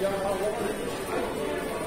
E ela falou para ele.